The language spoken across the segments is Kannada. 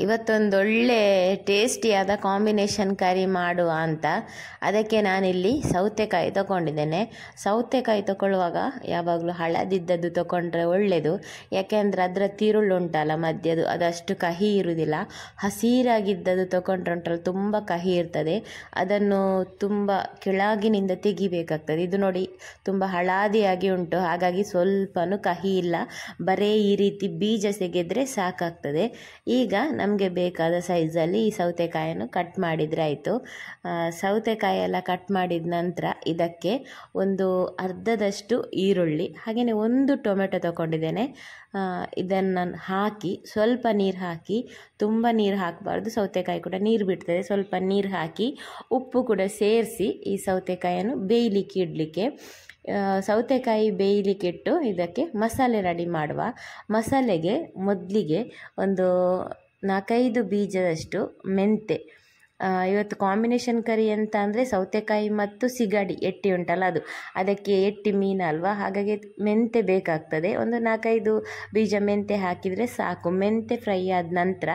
ಇವತ್ತೊಂದೊಳ್ಳೆ ಟೇಸ್ಟಿಯಾದ ಕಾಂಬಿನೇಷನ್ ಕರಿ ಮಾಡುವ ಅಂತ. ಅದಕ್ಕೆ ನಾನಿಲ್ಲಿ ಸೌತೆಕಾಯಿ ತಗೊಂಡಿದ್ದೇನೆ. ಸೌತೆಕಾಯಿ ತಗೊಳ್ಳುವಾಗ ಯಾವಾಗಲೂ ಹಳದಿದ್ದದ್ದು ತಗೊಂಡ್ರೆ ಒಳ್ಳೆಯದು ಯಾಕೆಂದರೆ ಅದರ ತಿರುಳು ಉಂಟಲ್ಲ ಮಧ್ಯದು ಅದಷ್ಟು ಕಹಿ ಇರುವುದಿಲ್ಲ ಹಸಿರಾಗಿದ್ದದ್ದು ತಗೊಂಡ್ರೆ ಉಂಟಲ್ಲ ತುಂಬ ಕಹಿ ಇರ್ತದೆ. ಅದನ್ನು ತುಂಬ ಕೆಳಗಿನಿಂದ ತೆಗಿಬೇಕಾಗ್ತದೆ. ಇದು ನೋಡಿ ತುಂಬ ಹಳದಿಯಾಗಿ ಉಂಟು. ಹಾಗಾಗಿ ಸ್ವಲ್ಪನೂ ಕಹಿ ಇಲ್ಲ. ಬರೀ ಈ ರೀತಿ ಬೀಜ ತೆಗೆದ್ರೆ ಸಾಕಾಗ್ತದೆ. ಈಗ ನಮಗೆ ಬೇಕಾದ ಸೈಜಲ್ಲಿ ಈ ಸೌತೆಕಾಯನ್ನು ಕಟ್ ಮಾಡಿದರೆ ಆಯಿತು ಸೌತೆಕಾಯಿ ಎಲ್ಲ ಕಟ್ ಮಾಡಿದ ನಂತರ ಇದಕ್ಕೆ ಒಂದು ಅರ್ಧದಷ್ಟು ಈರುಳ್ಳಿ ಹಾಗೆಯೇ ಒಂದು ಟೊಮೆಟೊ ತಗೊಂಡಿದ್ದೇನೆ. ಇದನ್ನು ನಾನು ಹಾಕಿ, ಸ್ವಲ್ಪ ನೀರು ಹಾಕಿ, ತುಂಬ ನೀರು ಹಾಕಬಾರ್ದು, ಸೌತೆಕಾಯಿ ಕೂಡ ನೀರು ಬಿಡ್ತದೆ, ಸ್ವಲ್ಪ ನೀರು ಹಾಕಿ, ಉಪ್ಪು ಕೂಡ ಸೇರಿಸಿ ಈ ಸೌತೆಕಾಯನ್ನು ಬೇಯಲಿಕ್ಕೆ ಇಡಲಿಕ್ಕೆ. ಸೌತೆಕಾಯಿ ಬೇಯಲಿಕ್ಕೆ ಇಟ್ಟು ಇದಕ್ಕೆ ಮಸಾಲೆ ರೆಡಿ ಮಾಡುವ. ಮಸಾಲೆಗೆ ಮೊದಲಿಗೆ ಒಂದು ನಾಲ್ಕೈದು ಬೀಜದಷ್ಟು ಮೆಂತೆ. ಇವತ್ತು ಕಾಂಬಿನೇಷನ್ ಕರಿ ಅಂತ ಅಂದರೆ ಸೌತೆಕಾಯಿ ಮತ್ತು ಸಿಗಡಿ, ಎಟ್ಟಿ ಉಂಟಲ್ಲ ಅದು. ಅದಕ್ಕೆ ಎಟ್ಟಿ ಮೀನಲ್ವಾ ಹಾಗಾಗಿ ಮೆಂತೆ ಬೇಕಾಗ್ತದೆ. ಒಂದು ನಾಲ್ಕೈದು ಬೀಜ ಮೆಂತೆ ಹಾಕಿದರೆ ಸಾಕು. ಮೆಂತೆ ಫ್ರೈ ಆದ ನಂತರ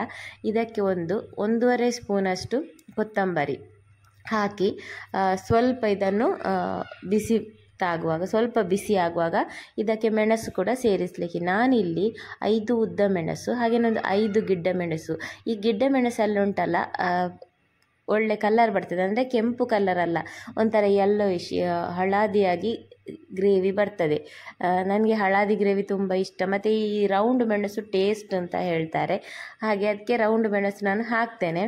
ಇದಕ್ಕೆ ಒಂದು ಒಂದೂವರೆ ಸ್ಪೂನಷ್ಟು ಕೊತ್ತಂಬರಿ ಹಾಕಿ ಸ್ವಲ್ಪ ಇದನ್ನು ಬಿಸಿ ತಾಗುವಾಗ ಸ್ವಲ್ಪ ಬಿಸಿ ಆಗುವಾಗ ಇದಕ್ಕೆ ಮೆಣಸು ಕೂಡ ಸೇರಿಸಲಿಕ್ಕೆ. ನಾನಿಲ್ಲಿ ಐದು ಉದ್ದ ಮೆಣಸು ಹಾಗೇನೊಂದು ಐದು ಗಿಡ್ಡ ಮೆಣಸು. ಈ ಗಿಡ್ಡ ಮೆಣಸಲ್ಲಿ ಉಂಟಲ್ಲ ಒಳ್ಳೆ ಕಲರ್ ಬರ್ತದೆ. ಅಂದರೆ ಕೆಂಪು ಕಲರ್ ಅಲ್ಲ. ಒಂಥರ ಇಶ್ ಹಳದಿಯಾಗಿ ಗ್ರೇವಿ ಬರ್ತದೆ. ನನಗೆ ಹಳದಿ ಗ್ರೇವಿ ತುಂಬ ಇಷ್ಟ. ಮತ್ತು ಈ ರೌಂಡ್ ಮೆಣಸು ಟೇಸ್ಟ್ ಅಂತ ಹೇಳ್ತಾರೆ. ಹಾಗೆ ಅದಕ್ಕೆ ರೌಂಡ್ ಮೆಣಸು ನಾನು ಹಾಕ್ತೇನೆ.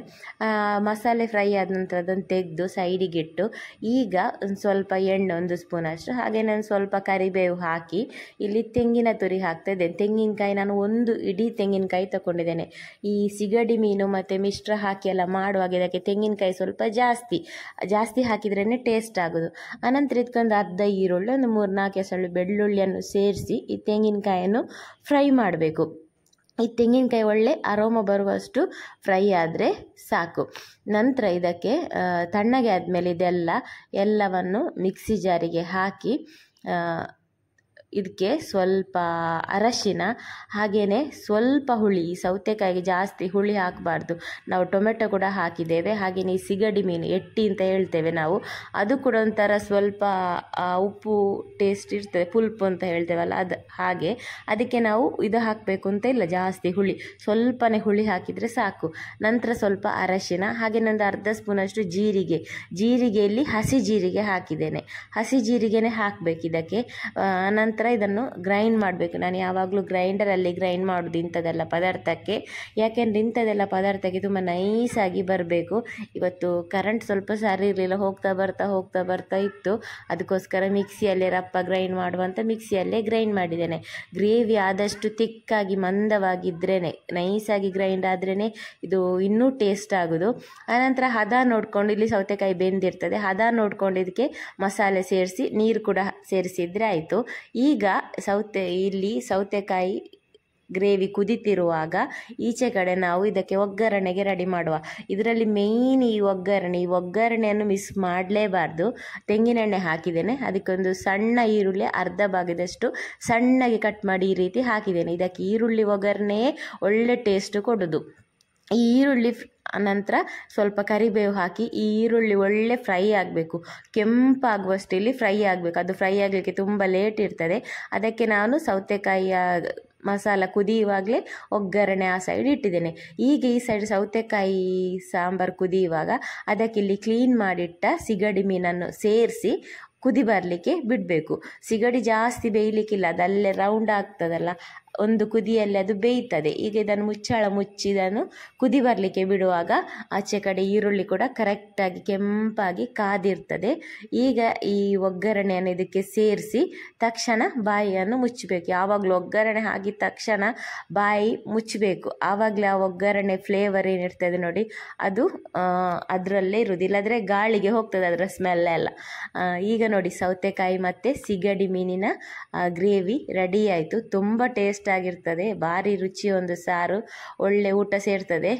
ಮಸಾಲೆ ಫ್ರೈ ಆದ ನಂತರ ಅದನ್ನು ತೆಗೆದು ಸೈಡಿಗಿಟ್ಟು ಈಗ ಒಂದು ಸ್ವಲ್ಪ ಎಣ್ಣೆ ಒಂದು ಸ್ಪೂನ್ ಅಷ್ಟು, ಹಾಗೆ ನಾನು ಸ್ವಲ್ಪ ಕರಿಬೇವು ಹಾಕಿ, ಇಲ್ಲಿ ತೆಂಗಿನ ತುರಿ ಹಾಕ್ತಾಯಿದ್ದೇನೆ ತೆಂಗಿನಕಾಯಿ ನಾನು ಒಂದು ಇಡೀ ತೆಂಗಿನಕಾಯಿ ತಗೊಂಡಿದ್ದೇನೆ ಈ ಸಿಗಡಿ ಮೀನು ಮತ್ತು ಮಿಶ್ರ ಹಾಕಿ ಎಲ್ಲ ಮಾಡುವಾಗ ಇದಕ್ಕೆ ತೆಂಗಿನಕಾಯಿ ಸ್ವಲ್ಪ ಜಾಸ್ತಿ ಜಾಸ್ತಿ ಹಾಕಿದ್ರೇ ಟೇಸ್ಟ್ ಆಗೋದು. ಅನಂತರ ಇದಕ್ಕೊಂದು ಅರ್ಧ ಈರುಳ್ಳಿ ಒಂದು ಮೂರು ನಾಲ್ಕು ಎಸಳು ಬೆಳ್ಳುಳ್ಳಿಯನ್ನು ಸೇರಿಸಿ ಈ ತೆಂಗಿನಕಾಯನ್ನು ಫ್ರೈ ಮಾಡಬೇಕು. ಈ ತೆಂಗಿನಕಾಯಿ ಒಳ್ಳೆ ಅರೋಮ ಬರುವಷ್ಟು ಫ್ರೈ ಆದರೆ ಸಾಕು. ನಂತರ ಇದಕ್ಕೆ ತಣ್ಣಗೆ ಆದಮೇಲೆ ಇದೆಲ್ಲ ಎಲ್ಲವನ್ನು ಮಿಕ್ಸಿ ಜಾರಿಗೆ ಹಾಕಿ ಇದಕ್ಕೆ ಸ್ವಲ್ಪ ಅರಶಿನ ಹಾಗೆಯೇ ಸ್ವಲ್ಪ ಹುಳಿ, ಸೌತೆಕಾಯಿಗೆ ಜಾಸ್ತಿ ಹುಳಿ ಹಾಕಬಾರ್ದು. ನಾವು ಟೊಮೆಟೊ ಕೂಡ ಹಾಕಿದ್ದೇವೆ ಹಾಗೆಯೇ ಈ ಸಿಗಡಿ ಮೀನು, ಎಟ್ಟಿ ಅಂತ ಹೇಳ್ತೇವೆ ನಾವು. ಅದು ಕೂಡ ಒಂಥರ ಸ್ವಲ್ಪ ಉಪ್ಪು ಟೇಸ್ಟ್ ಇರ್ತದೆ, ಪುಲ್ಪು ಅಂತ ಹೇಳ್ತೇವಲ್ಲ, ಅದು, ಹಾಗೆ. ಅದಕ್ಕೆ ನಾವು ಇದು ಹಾಕಬೇಕು ಅಂತ ಇಲ್ಲ, ಜಾಸ್ತಿ ಹುಳಿ. ಸ್ವಲ್ಪನೇ ಹುಳಿ ಹಾಕಿದರೆ ಸಾಕು. ನಂತರ ಸ್ವಲ್ಪ ಅರಶಿನ, ಹಾಗೆ ಒಂದು ಅರ್ಧ ಸ್ಪೂನಷ್ಟು ಜೀರಿಗೆ. ಜೀರಿಗೆಯಲ್ಲಿ ಹಸಿ ಜೀರಿಗೆ ಹಾಕಿದ್ದೇನೆ. ಹಸಿ ಜೀರಿಗೆನೇ ಹಾಕಬೇಕು ಇದಕ್ಕೆ. ನಂತರ ಇದನ್ನು ಗ್ರೈಂಡ್ ಮಾಡಬೇಕು. ನಾನು ಯಾವಾಗಲೂ ಗ್ರೈಂಡರಲ್ಲಿ ಗ್ರೈಂಡ್ ಮಾಡೋದು ಇಂಥದ್ದೆಲ್ಲ ಪದಾರ್ಥಕ್ಕೆ. ಯಾಕೆಂದರೆ ಇಂಥದ್ದೆಲ್ಲ ಪದಾರ್ಥಕ್ಕೆ ತುಂಬ ನೈಸಾಗಿ ಬರಬೇಕು. ಇವತ್ತು ಕರೆಂಟ್ ಸ್ವಲ್ಪ ಸರಿ ಇರಲಿಲ್ಲ. ಹೋಗ್ತಾ ಬರ್ತಾ ಹೋಗ್ತಾ ಬರ್ತಾ ಇತ್ತು. ಅದಕ್ಕೋಸ್ಕರ ಮಿಕ್ಸಿಯಲ್ಲೇ ರಪ್ಪ ಗ್ರೈಂಡ್ ಮಾಡುವಂಥ ಮಿಕ್ಸಿಯಲ್ಲೇ ಗ್ರೈಂಡ್ ಮಾಡಿದ್ದೇನೆ. ಗ್ರೇವಿ ಆದಷ್ಟು ತಿಕ್ಕಾಗಿ ಮಂದವಾಗಿದ್ರೇ ನೈಸಾಗಿ ಗ್ರೈಂಡ್ ಆದ್ರೇ ಇದು ಇನ್ನೂ ಟೇಸ್ಟ್ ಆಗೋದು. ಆನಂತರ ಹದ ನೋಡಿಕೊಂಡು, ಇಲ್ಲಿ ಸೌತೆಕಾಯಿ ಬೆಂದಿರ್ತದೆ. ಹದ ನೋಡ್ಕೊಂಡು ಇದಕ್ಕೆ ಮಸಾಲೆ ಸೇರಿಸಿ, ನೀರು ಕೂಡ ಸೇರಿಸಿದರೆ ಆಯಿತು. ಈಗ ಸೌತೆ, ಇಲ್ಲಿ ಸೌತೆಕಾಯಿ ಗ್ರೇವಿ ಕುದಿತಿರುವಾಗ ಈಚೆ ಕಡೆ ನಾವು ಇದಕ್ಕೆ ಒಗ್ಗರಣೆಗೆ ರೆಡಿ ಮಾಡುವ. ಇದರಲ್ಲಿ ಮೇಯ್ನ್ ಈ ಒಗ್ಗರಣೆ, ಈ ಒಗ್ಗರಣೆಯನ್ನು ಮಿಸ್ ಮಾಡಲೇಬಾರ್ದು. ತೆಂಗಿನೆಣ್ಣೆ ಹಾಕಿದ್ದೇನೆ. ಅದಕ್ಕೊಂದು ಸಣ್ಣ ಈರುಳ್ಳಿ, ಅರ್ಧ ಭಾಗದಷ್ಟು ಸಣ್ಣಗೆ ಕಟ್ ಮಾಡಿ ಈ ರೀತಿ ಹಾಕಿದ್ದೇನೆ. ಇದಕ್ಕೆ ಈರುಳ್ಳಿ ಒಗ್ಗರಣೆಯೇ ಒಳ್ಳೆ ಟೇಸ್ಟ್ ಕೊಡೋದು. ಈರುಳ್ಳಿ ನಂತರ ಸ್ವಲ್ಪ ಕರಿಬೇವು ಹಾಕಿ ಈ ಈರುಳ್ಳಿ ಒಳ್ಳೆ ಫ್ರೈ ಆಗಬೇಕು. ಕೆಂಪಾಗುವಷ್ಟು ಇಲ್ಲಿ ಫ್ರೈ ಆಗಬೇಕು. ಅದು ಫ್ರೈ ಆಗಲಿಕ್ಕೆ ತುಂಬ ಲೇಟ್ ಇರ್ತದೆ. ಅದಕ್ಕೆ ನಾನು ಸೌತೆಕಾಯಿಯ ಮಸಾಲ ಕುದಿಯುವಾಗಲೇ ಒಗ್ಗರಣೆ ಆ ಸೈಡ್ ಇಟ್ಟಿದ್ದೇನೆ. ಈಗ ಈ ಸೈಡ್ ಸೌತೆಕಾಯಿ ಸಾಂಬಾರು ಕುದಿಯುವಾಗ ಅದಕ್ಕೆ ಇಲ್ಲಿ ಕ್ಲೀನ್ ಮಾಡಿಟ್ಟ ಸಿಗಡಿ ಮೀನನ್ನು ಸೇರಿಸಿ ಕುದಿ ಬರಲಿಕ್ಕೆ ಬಿಡಬೇಕು. ಸಿಗಡಿ ಜಾಸ್ತಿ ಬೇಯಲಿಕ್ಕಿಲ್ಲ. ಅದಲ್ಲೇ ರೌಂಡ್ ಆಗ್ತದಲ್ಲ. ಒಂದು ಕುದಿಯಲ್ಲಿ ಅದು ಬೇಯ್ತದೆ. ಈಗ ಇದನ್ನು ಮುಚ್ಚಳ ಮುಚ್ಚಿ ಕುದಿ ಬರಲಿಕ್ಕೆ ಬಿಡುವಾಗ ಆಚೆ ಕಡೆ ಈರುಳ್ಳಿ ಕೂಡ ಕರೆಕ್ಟಾಗಿ ಕೆಂಪಾಗಿ ಕಾದಿರ್ತದೆ. ಈಗ ಈ ಒಗ್ಗರಣೆಯನ್ನು ಇದಕ್ಕೆ ಸೇರಿಸಿ ತಕ್ಷಣ ಬಾಯಿಯನ್ನು ಮುಚ್ಚಬೇಕು. ಯಾವಾಗಲೂ ಒಗ್ಗರಣೆ ಆಗಿದ ತಕ್ಷಣ ಬಾಯಿ ಮುಚ್ಚಬೇಕು. ಆವಾಗಲೇ ಆ ಒಗ್ಗರಣೆ ಫ್ಲೇವರ್ ಏನಿರ್ತದೆ ನೋಡಿ, ಅದು ಅದರಲ್ಲೇ ಇರುವುದು. ಇಲ್ಲದ್ರೆ ಗಾಳಿಗೆ ಹೋಗ್ತದೆ ಅದರ ಸ್ಮೆಲ್ ಎಲ್ಲ. ಈಗ ನೋಡಿ ಸೌತೆಕಾಯಿ ಮತ್ತು ಸಿಗಡಿ ಮೀನಿನ ಗ್ರೇವಿ ರೆಡಿ ಆಯಿತು. ತುಂಬ ಟೇಸ್ಟ್ ಆಗಿರ್ತದೆ ಭಾರಿ ರುಚಿ ಒಂದು ಸಾರು ಒಳ್ಳೆ ಊಟ ಸೇರ್ತದೆ.